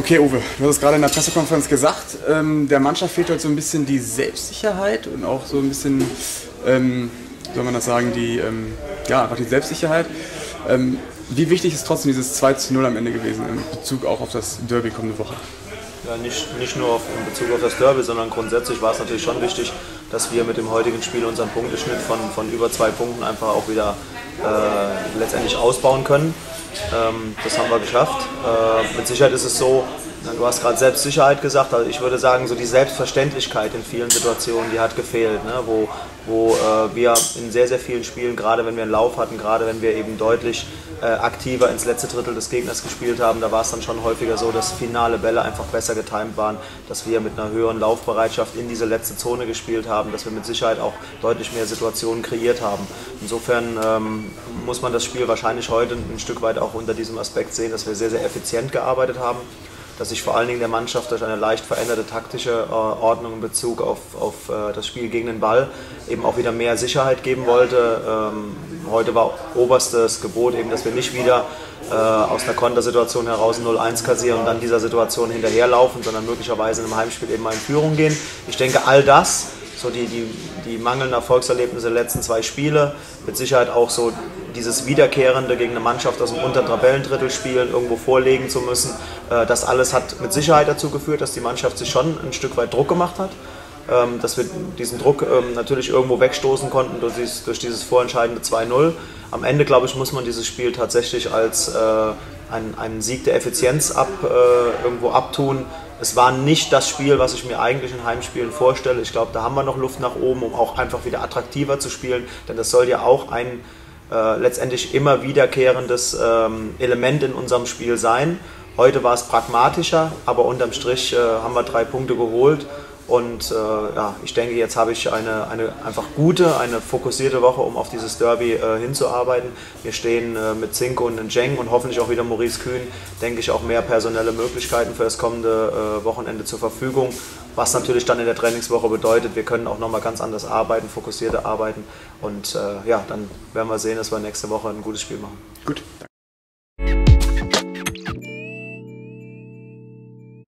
Okay, Uwe, du hast es gerade in der Pressekonferenz gesagt, ähm, der Mannschaft fehlt heute so ein bisschen die Selbstsicherheit und auch so ein bisschen, ähm, soll man das sagen, die, ähm, ja, einfach die Selbstsicherheit. Ähm, wie wichtig ist trotzdem dieses 2 zu 0 am Ende gewesen in Bezug auch auf das Derby kommende Woche? Ja, nicht, nicht nur auf, in Bezug auf das Derby, sondern grundsätzlich war es natürlich schon wichtig, dass wir mit dem heutigen Spiel unseren Punkteschnitt von, von über zwei Punkten einfach auch wieder äh, letztendlich ausbauen können. Ähm, das haben wir geschafft. Äh, mit Sicherheit ist es so, Du hast gerade Selbstsicherheit gesagt, also ich würde sagen, so die Selbstverständlichkeit in vielen Situationen, die hat gefehlt, ne? wo, wo äh, wir in sehr, sehr vielen Spielen, gerade wenn wir einen Lauf hatten, gerade wenn wir eben deutlich äh, aktiver ins letzte Drittel des Gegners gespielt haben, da war es dann schon häufiger so, dass finale Bälle einfach besser getimt waren, dass wir mit einer höheren Laufbereitschaft in diese letzte Zone gespielt haben, dass wir mit Sicherheit auch deutlich mehr Situationen kreiert haben. Insofern ähm, muss man das Spiel wahrscheinlich heute ein Stück weit auch unter diesem Aspekt sehen, dass wir sehr, sehr effizient gearbeitet haben dass sich vor allen Dingen der Mannschaft durch eine leicht veränderte taktische äh, Ordnung in Bezug auf, auf äh, das Spiel gegen den Ball eben auch wieder mehr Sicherheit geben wollte. Ähm, heute war oberstes Gebot eben, dass wir nicht wieder äh, aus einer Kontersituation heraus 0-1 kassieren und dann dieser Situation hinterherlaufen, sondern möglicherweise in einem Heimspiel eben mal in Führung gehen. Ich denke, all das so die, die, die mangelnden Erfolgserlebnisse der letzten zwei Spiele, mit Sicherheit auch so dieses Wiederkehrende gegen eine Mannschaft aus dem unteren Tabellendrittel spielen, irgendwo vorlegen zu müssen, äh, das alles hat mit Sicherheit dazu geführt, dass die Mannschaft sich schon ein Stück weit Druck gemacht hat. Ähm, dass wir diesen Druck ähm, natürlich irgendwo wegstoßen konnten durch dieses, durch dieses vorentscheidende 2-0. Am Ende, glaube ich, muss man dieses Spiel tatsächlich als äh, einen, einen Sieg der Effizienz ab, äh, irgendwo abtun. Es war nicht das Spiel, was ich mir eigentlich in Heimspielen vorstelle. Ich glaube, da haben wir noch Luft nach oben, um auch einfach wieder attraktiver zu spielen, denn das soll ja auch ein äh, letztendlich immer wiederkehrendes ähm, Element in unserem Spiel sein. Heute war es pragmatischer, aber unterm Strich äh, haben wir drei Punkte geholt und äh, ja, ich denke, jetzt habe ich eine, eine einfach gute, eine fokussierte Woche, um auf dieses Derby äh, hinzuarbeiten. Wir stehen äh, mit Zinko und Njeng und hoffentlich auch wieder Maurice Kühn, denke ich, auch mehr personelle Möglichkeiten für das kommende äh, Wochenende zur Verfügung. Was natürlich dann in der Trainingswoche bedeutet, wir können auch nochmal ganz anders arbeiten, fokussierter arbeiten. Und äh, ja, dann werden wir sehen, dass wir nächste Woche ein gutes Spiel machen. Gut.